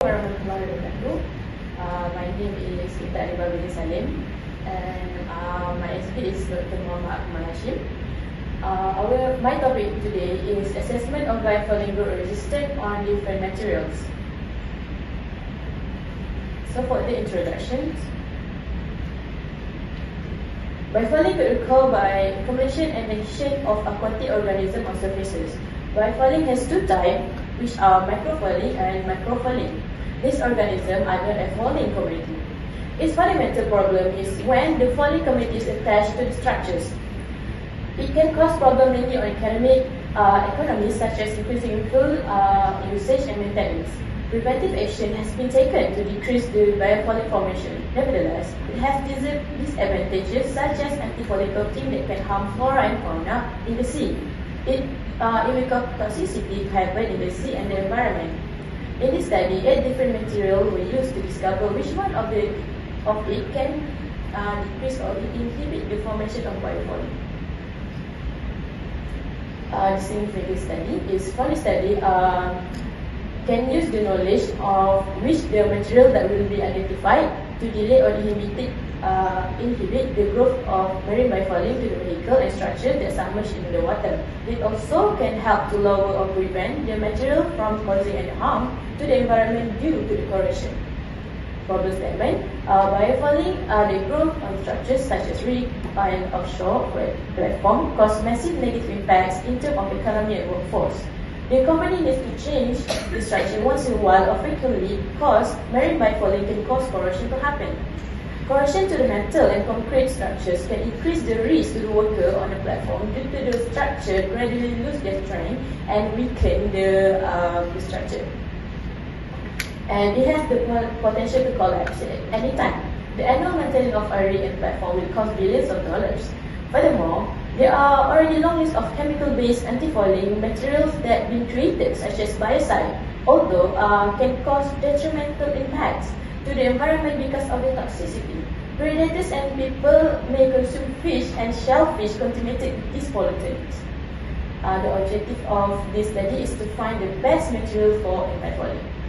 warahmatullahi. Uh, my name is Intan Adibah bin Salim and uh, my SP is Dr. Muhammad Akmal Hashim. Uh, our, my topic today is assessment of biofouling growth resistance on different materials. So for the introduction, biofouling could occur by accumulation and adhesion of aquatic organisms on surfaces. Biofouling has two types, which are microfouling and macrofouling. These organisms are a fouling community. Its fundamental problem is when the fouling community is attached to the structures. It can cause problems mainly on academic uh, economies such as increasing fuel uh, usage and maintenance. Preventive action has been taken to decrease the biofouling formation. Nevertheless, it has disadvantages such as anti-fouling coating that can harm flora and fauna in the sea. It, uh, it will cause toxicity in the sea and the environment. In this study, eight different materials were used to discover which one of the of it can uh, decrease or inhibit the formation of biofouling. Uh, the significant study is for the study uh, can use the knowledge of which the material that will be identified to delay or inhibit uh, inhibit the growth of marine biofouling to the vehicle and structure that submerged in the water. It also can help to lower or prevent the material from causing any harm to the environment due to the corrosion. Problem statement, uh, biofouling, uh, the growth of structures such as rig and offshore platform cause massive negative impacts in terms of economy and workforce. The company needs to change the structure once in a while or frequently because marine biofouling can cause corrosion to happen. Corrosion to the metal and concrete structures can increase the risk to the worker on the platform due to the structure gradually lose their strength and weaken the, uh, the structure. And it has the potential to collapse at any time. The annual maintenance of a rig platform will cost billions of dollars. Furthermore, there are already long lists of chemical-based anti-fouling materials that have been created, such as biocide, although uh, can cause detrimental impacts to the environment because of the toxicity. Predators and people may consume fish and shellfish contaminated with these pollutants. Uh, the objective of this study is to find the best material for biofouling.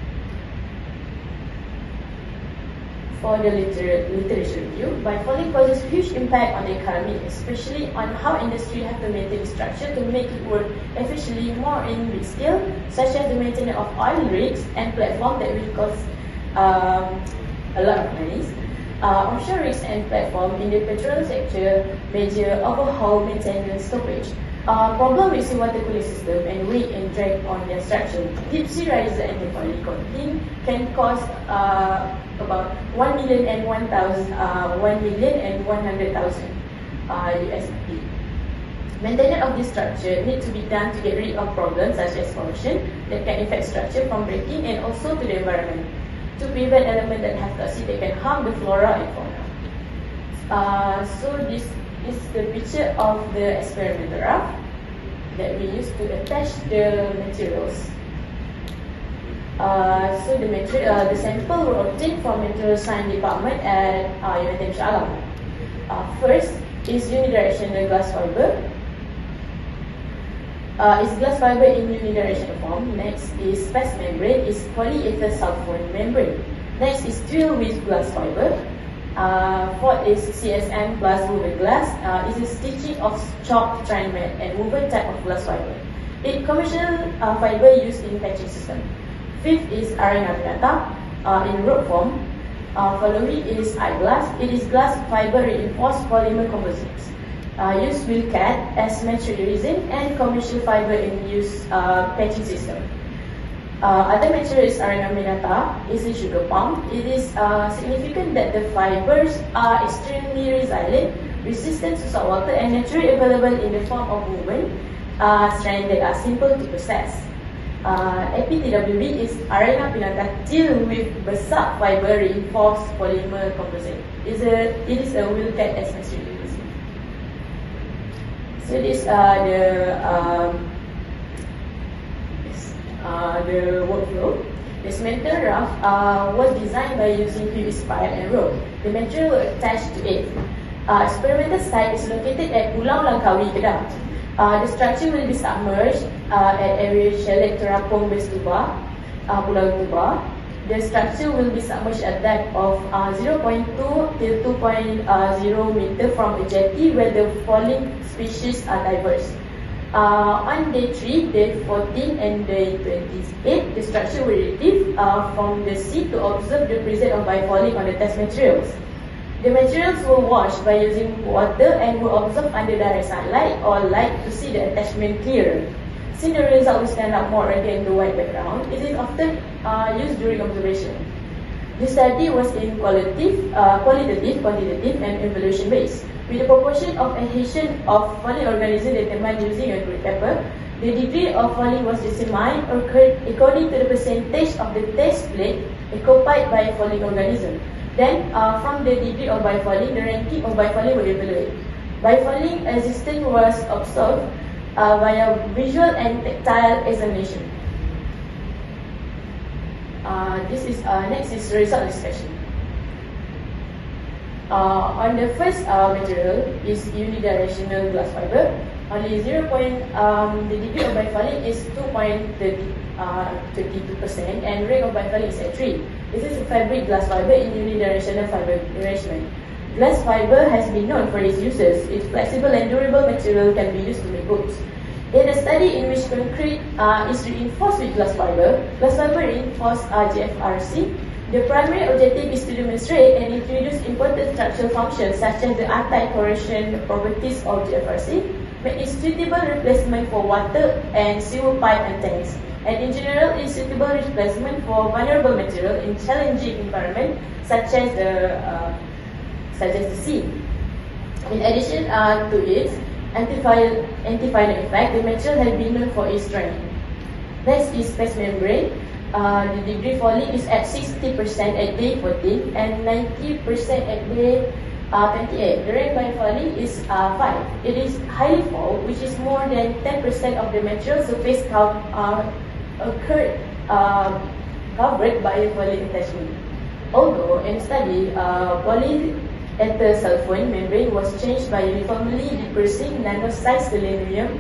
For the liter literature review, biofouling causes huge impact on the economy, especially on how industry have to maintain structure to make it work efficiently more in big scale, such as the maintenance of oil rigs and platforms that will cause um, a lot of money. Uh, offshore rigs and platform in the petroleum sector major overhaul maintenance stoppage. Uh, problem with seawater cooling system and weight and drag on. Deep sea riser and the polycotin can cost uh, about 1 million and 1,000, uh, 1 million and 100,000 uh, USD. Maintenance of this structure need to be done to get rid of problems such as corrosion that can affect structure from breaking and also to the environment to prevent elements that have toxic that can harm the flora and fauna. Uh, so this is the picture of the experimental raft that we use to attach the materials. Uh, so the material, uh, the sample were obtained from material science department at uh, UiTM Shah Uh, first is unidirectional glass fiber. Uh, is glass fiber in unidirectional form. Next is fast membrane, is polyether sulfone membrane. Next is drill with glass fiber. Uh, fourth is CSM plus woven glass. Uh, is a stitching of chopped trimer and woven type of glass fiber. It commercial uh, fiber used in patching system. Fifth is arenga pinnata uh, in rope form. Uh, following is eyeglass. It is glass fiber reinforced polymer composites. Uh, use cat as material resin and commercial fiber in use uh, patching system. Uh, other materials are Naminata, is a sugar palm. It is uh, significant that the fibers are extremely resilient, resistant to salt water, and naturally available in the form of woven uh, strands that are simple to process. Uh, APTWB is Arena Pinata deal with besar fiber reinforced polymer composite. It's a, it is a wheel cat as material. So these are the um, uh, the workflow. The cemented raft uh, was designed by using PVC pipe and rope. The material attached to it. Uh, experimental site is located at Pulau Langkawi, Kedah. Uh, the structure will be submerged uh, at area chalet Terapung Base uh, Pulau Tuba. the structure will be submerged at depth of uh, 0.2 till 2.0 meter from a jetty where the falling species are diverse. Uh, on day 3, day 14 and day 28, the structure will retrieve uh, from the sea to observe the presence of bifalling on the test materials. The materials were washed by using water and were observed under direct sunlight or light to see the attachment clearer. Since the result will stand out more against the white background, it is often uh, used during observation. The study was in qualitative, uh, qualitative, quantitative, and evaluation based. With the proportion of adhesion of fouling organism determined using a grid paper, the degree of fouling was determined according to the percentage of the test plate occupied by a fouling organism. Then, uh, from the degree of biofouling, the ranking of biofouling was evaluated. Biofouling existence was observed uh, via visual and tactile examination. Uh, this is uh, next is result discussion. Uh, on the first uh, material is unidirectional glass fiber. Only 0. Point, um, the degree of bifalling is 2.32% uh, and rate of bifalling is at 3. This is a fabric glass fiber in unidirectional fiber arrangement. Glass fiber has been known for its uses. Its flexible and durable material can be used to make books. In a study in which concrete uh, is reinforced with glass fiber, glass fiber reinforced uh, GFRC the primary objective is to demonstrate and introduce important structural functions such as the anti-corrosion properties of GFRC, make it suitable replacement for water and sewer pipe and tanks, and in general is suitable replacement for vulnerable material in challenging environment such as the uh, such as the sea. In addition uh, to its antifial antifial effect, the material has been known for its strength. Next is space membrane uh, the degree fouling is at 60% at day 14 and 90% at day uh, 28. The rate by falling is uh, 5. It is highly fall, which is more than 10% of the material surface count uh, occurred uh, covered by fouling attachment. Although in study, uh, polyether sulfone membrane was changed by uniformly dispersing nano-sized selenium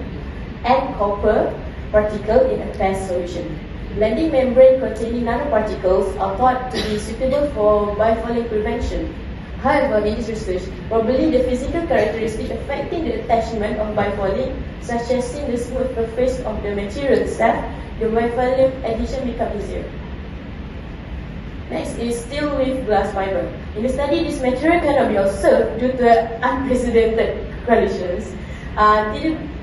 and copper particle in a test solution. Blending membrane containing nanoparticles are thought to be suitable for biofouling prevention. However, in this research, probably the physical characteristics affecting the attachment of biofouling, such as seeing the smooth surface of the material itself, the biofouling addition become easier. Next is steel with glass fiber. In the study, this material cannot be observed due to unprecedented conditions. Uh,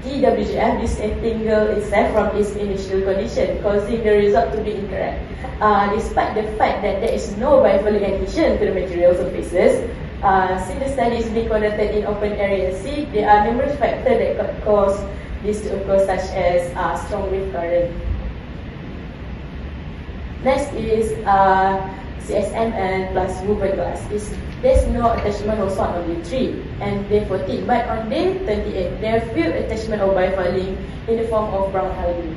TWGF disentangle itself from its initial condition, causing the result to be incorrect. Uh, despite the fact that there is no bifalling addition to the material surfaces, uh, since the study is being conducted in open area sea, there are numerous factors that could cause this to occur, such as uh, strong wave current. Next is uh, CSM and plus glass. Is there's no attachment also on day 3 and day 14, but on day 38, there are few attachment of biofouling in the form of brown algae.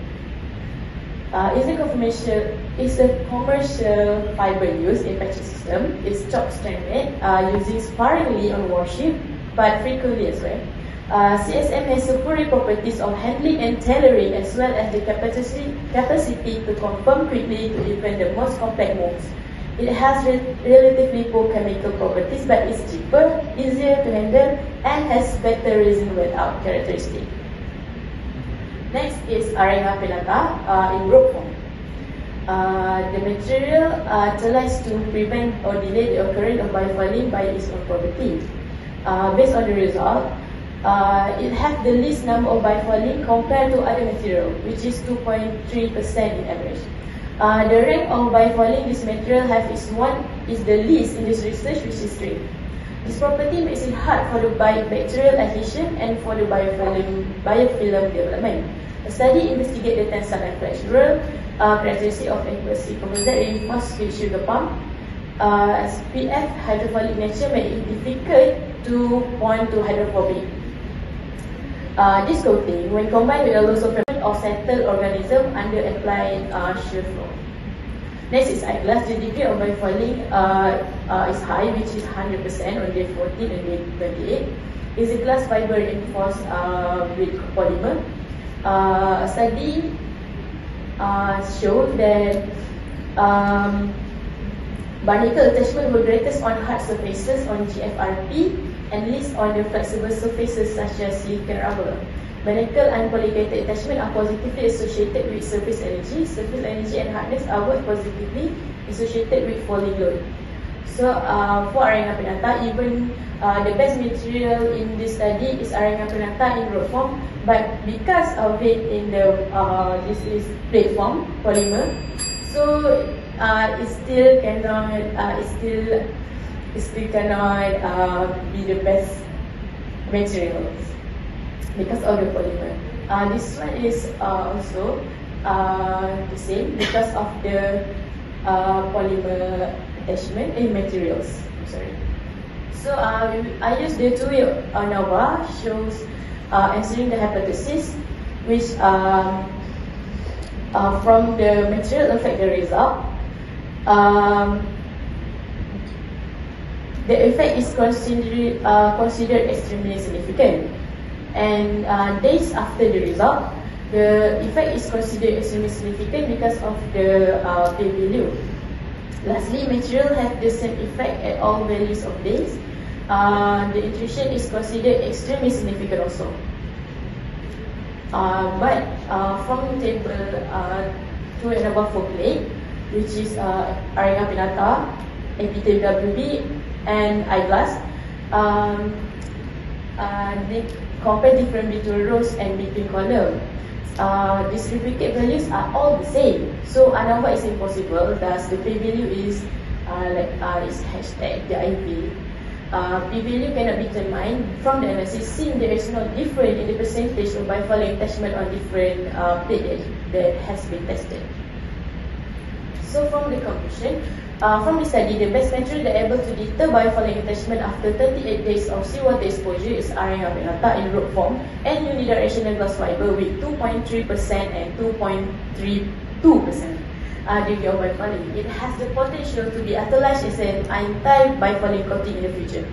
Uh, is a commercial is a commercial fiber used in patching system. It's chopped stranded uh, using sparingly on warship, but frequently as well. Uh, CSM has superior properties of handling and tailoring as well as the capacity capacity to conform quickly to even the most complex molds. It has re relatively poor chemical properties but is cheaper, easier to handle and has better resin wet-out characteristic. Next is Arenga pinnata uh, in rope form. Uh, the material uh, to prevent or delay the occurrence of biofouling by its own property. Uh, based on the result, uh, it has the least number of biofouling compared to other material, which is 2.3% in average. Uh, the rank of bifalling this material have is one is the least in this research, which is three. This property makes it hard for the bacterial adhesion and for the biofilm, biofilm development. A study investigated the tensile and flexural uh, characteristic of aqueous composite reinforced with sugar pump. Uh, SPF hydrophilic nature make it difficult to bond to hydrophobic. Uh, this coating, when combined with a low sulfur of settled organism under applied uh, shear flow. Next is eyeglass. The degree of bifalling uh, uh, is high, which is 100% on day 14 and day 28. Is a glass fiber reinforced uh, with polymer. Uh, a study uh, showed that um, Barnacle attachment were greatest on hard surfaces on GFRP and least on the flexible surfaces such as silicon rubber. Barnacle and polygated attachment are positively associated with surface energy. Surface energy and hardness are both positively associated with falling load. So uh, for Arenga Penata, even uh, the best material in this study is Arenga Penata in road form, but because of it in the uh, this is plate form polymer, so uh, it still cannot, uh, it still, still cannot uh, be the best materials because of the polymer. Uh, this one is uh, also uh, the same because of the uh, polymer attachment in materials. I'm sorry. So uh, I use the two ANOVA shows answering the hypothesis, which um, from the material affect the result um, the effect is considered, uh, considered extremely significant. And uh, days after the result, the effect is considered extremely significant because of the uh, P value. Lastly, material have the same effect at all values of days. Uh, the intuition is considered extremely significant also. Uh, but uh, from table uh, 2 and above for plate, which is uh, Arenga Pinata, APTWB, and eyeglass. Um, uh, they compare different between rows and between column. Uh, these replicate values are all the same. So ANOVA is impossible, thus the p-value is uh, like uh, is hashtag the IP. Uh, p-value cannot be determined from the analysis since there is no difference in the percentage of bifalling attachment on different uh, plate that has been tested. So from the conclusion, uh, from the study, the best material that able to deter biofouling attachment after 38 days of seawater exposure is Arenga Penata in rope form and unidirectional glass fiber with 2.3% and 2.32% uh, degree of bifouling. It has the potential to be utilized as an anti-bifouling coating in the future.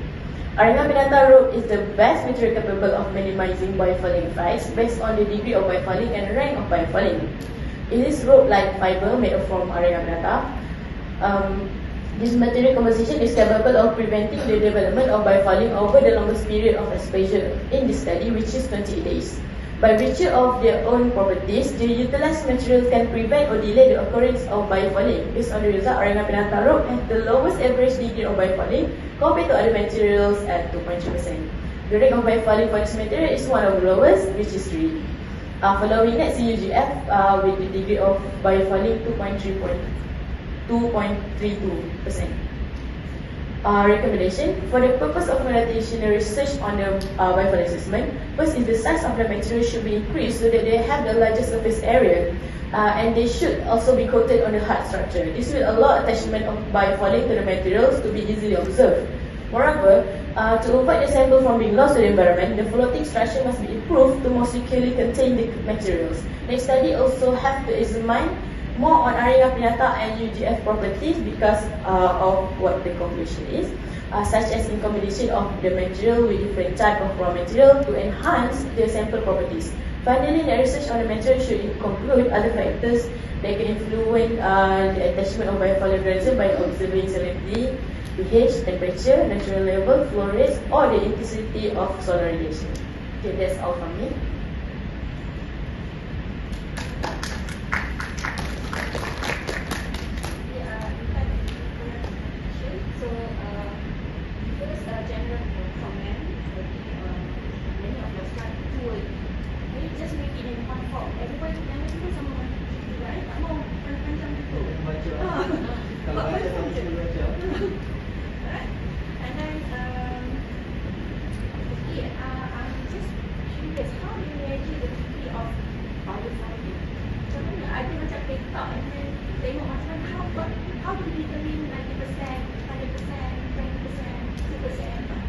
Arenga Penata rope is the best material capable of minimizing bifouling effects based on the degree of bifouling and rank of bifouling. It is rope-like fiber made from Arenga Penata. Um, this material composition is capable of preventing the development of bifouling over the longest period of exposure in this study, which is 20 days. By virtue of their own properties, the utilized material can prevent or delay the occurrence of bifouling. Based on the result, Arenga Penata rope has the lowest average degree of bifouling compared to other materials at 2.2%. The rate of bifouling for this material is one of the lowest, which is 3. Uh, following that, CUGF uh, with the degree of biofouling 2.32%. Uh, recommendation for the purpose of additional research on the uh, biofouling assessment, first is the size of the material should be increased so that they have the largest surface area uh, and they should also be coated on the hard structure. This will allow attachment of biofouling to the materials to be easily observed. Moreover, uh, to avoid the sample from being lost to the environment, the floating structure must be improved to more securely contain the materials. Next study also have to examine more on Arenga Pinata and UGF properties because uh, of what the conclusion is, uh, such as in combination of the material with different type of raw material to enhance the sample properties. Finally, the research on the material should conclude other factors that can influence uh, the attachment of biofouling by observing salinity, pH, temperature, natural level, flow rate, or the intensity of solar radiation. Okay, that's all from me.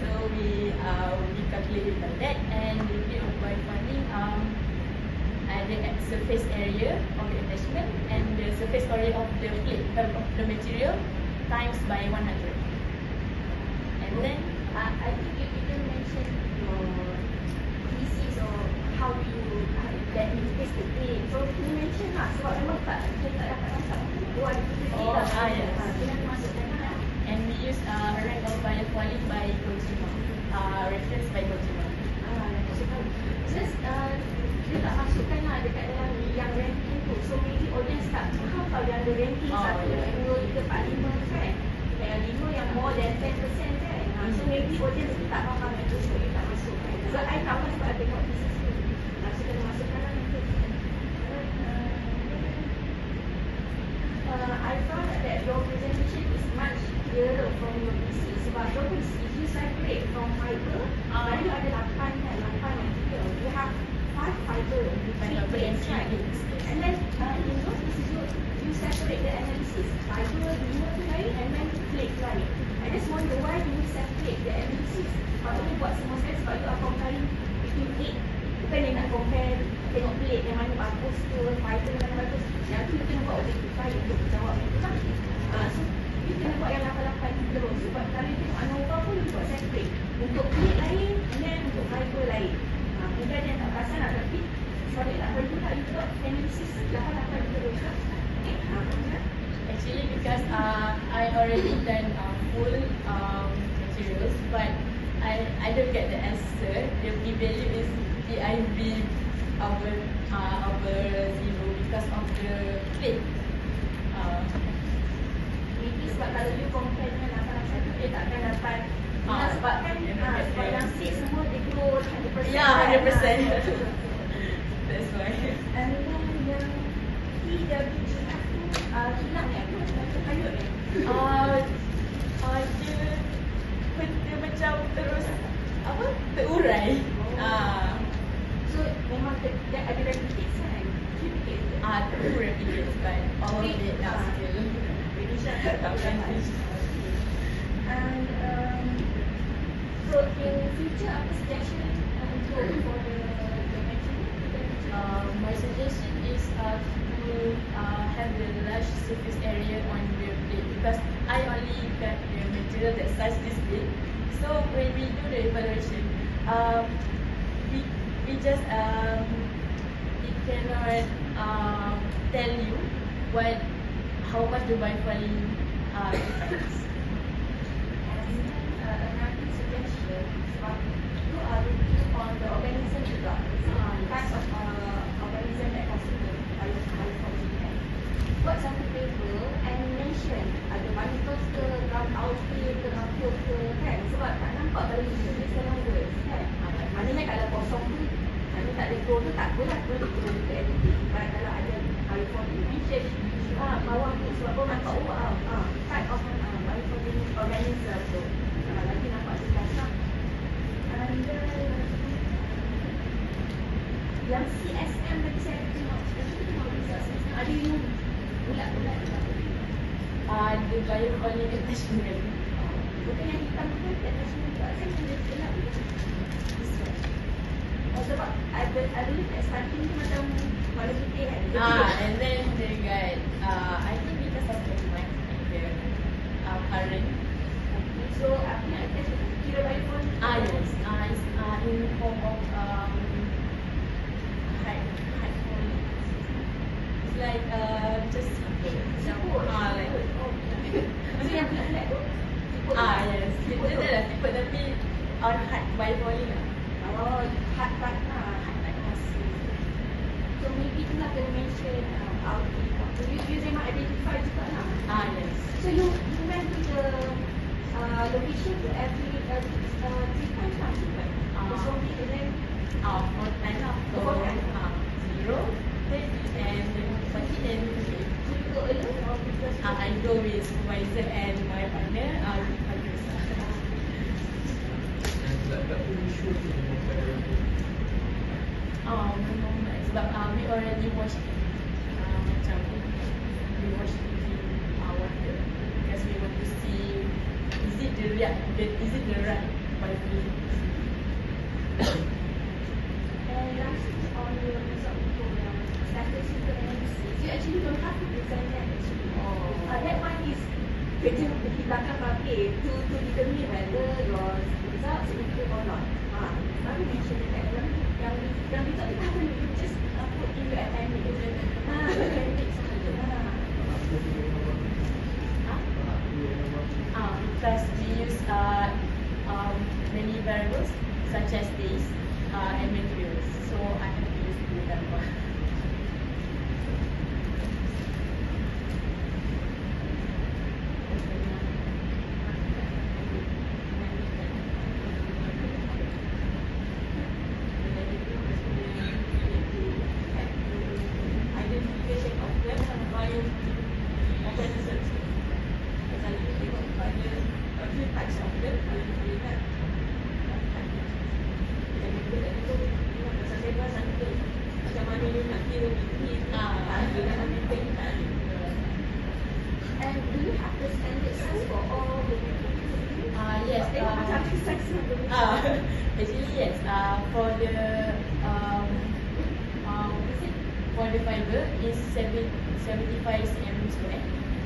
So we uh, we calculate it like that, and we of by funding um at surface area of the attachment and the surface area of the plate uh, of the material times by 100. And then Uh, I think you didn't mention your thesis or how you uh, that face the grade. So you mention lah sebab memang tak kita tak dapat nampak. Tiga Oh, ah, yes. Kita nak masukkan lah. And we use uh, a rank of bioquali by Kojima. Uh, reference by Kojima. Ah, nak masukkan. Just uh, kita tak masukkan lah dekat dalam yang ranking tu. So maybe audience tak faham kalau yang ada ranking Oh, satu, yeah. dua, tiga, empat, lima kan. Yang lima yang more than 10% kan. Ah, so maybe audience tak faham itu so you tak masukkan. So I tahu lah sebab I tengok thesis tu. So kena masukkan lah nanti. Uh, I found that your presentation is much clearer from your PC sebab bagus if you separate from fiber, Ah. uh, ada lapan kan, lapan yang tiga. You have five fiber three and plates, three right? plates, yes. And then uh, in those cases you, you separate the analysis. Fiber lima tu lain and then plate lain. I just wonder why you separate the analysis? Patutnya buat semua sekali sebab you are comparing between eight. Bukan yang nak compare tengok plate yang mana bagus tu, fiber yang mana bagus. Yang tu you kena buat objectify untuk jawab itu kan. Uh, so you kena buat yang 88 tu terus. Sebab kalau you tengok ANOVA pun buat separate. Untuk plate lain then untuk fiber lain. Uh, mungkin yang tak perasan lah tapi sorry lah perlu lah buat analysis 88 terus lah. Okay, kemudian. Actually, because uh, I already done uh, full um, materials, but I I don't get the answer. The p value is PIV over uh, over zero because of the plate. Uh, sebab kalau you compare dengan 88 dia takkan dapat Ah, ah, sebab kan dia ah, dapat sebab dia. yang C semua dia grow 100% yeah, kan? hundred percent. Ah. That's why. And then yang tu uh, hilang ni apa? Macam kayut ni? Uh, uh, dia, dia macam terus apa terurai. Ah. So memang ter, dia ada replicate kan? Ah, two replicates, but all of it are still And um, so in future for the the my suggestion is to have the large surface area on the because I only got the material that size this big. So when we do the evaluation, um, we we just um, it cannot um, tell you what how much the biofouling uh, affects. And uh, another suggestion sebab you are looking on the organism juga. Uh, types of uh, organism that consider biology kan. Buat satu paper and mention ada barnacles ke, ground algae ke, apa ke kan. Sebab tak nampak kalau you tulis dalam words kan. Uh, maknanya kalau kosong tu Maknanya tak ada grow tu tak apalah boleh kita buka editing. But kalau ada biology mention ah, bawah tu sebab orang nampak oh ah, ah, type of ah, biology organism tu. Ah, lagi nampak jelas lah. And then yang CSM tadi saya tengok tadi tengok result CSM ada you bulat-bulat tak? Uh, the biofouling attachment. Bukan yang hitam tu attachment tu kan ada gelap tu. This one. Oh, sebab ada ada kat starting tu macam warna putih kan. Ah, and then they got uh, I think because of the mic and the uh, current. So apa yang attach tu kira biofon Ah yes, uh, it's uh, in form of um, high quality. It's like uh, just. Siput. Ah, like Oh, So yang flat tu ah yes, Siput dia tu. dia dah simple tapi on hard by volume lah. Oh, hard part lah. So maybe tu lah kena mention uh, Audi. So you, you memang identify juga lah. Ah yes. So you, you went to the uh, location to every uh, uh, three times lah. Ah. Kosong ni and then Uh, four times lah. So Four times. uh, zero, and forty and fifty. so you go alone or because Uh, I go with supervisor and my partner. Uh, Idris. Baik. sebab uh, we already watch uh, macam we watch TV uh, water because we want to see is it the right the, is it the right Wi-Fi. And lastly, on your result program, statistical analysis, you actually don't have to present that actually. Oh. Uh, that one is kerja di belakang paper to, to determine whether your results improve or not. Ha, baru mention that dalam apa ni? Just uh, put in sahaja. Ha. Um, plus we use uh, um, many variables such as days uh, and materials. So I have to use the variable. Uh, actually yes. Uh, for the The fiber is seven seventy five cm square,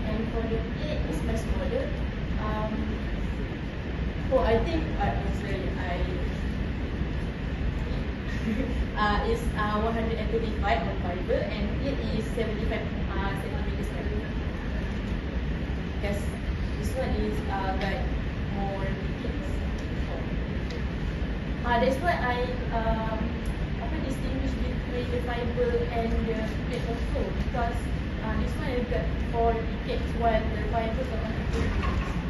and for the plate is much smaller. Um, oh, I think. Uh, sorry, I. uh, is uh, 135 on fiber and it is 75 uh, centimeters square. Because this one is uh, got more details. Uh, that's why I um, distinguish between the fiber and the plate also because uh, this one is got four decades while the fiber got only two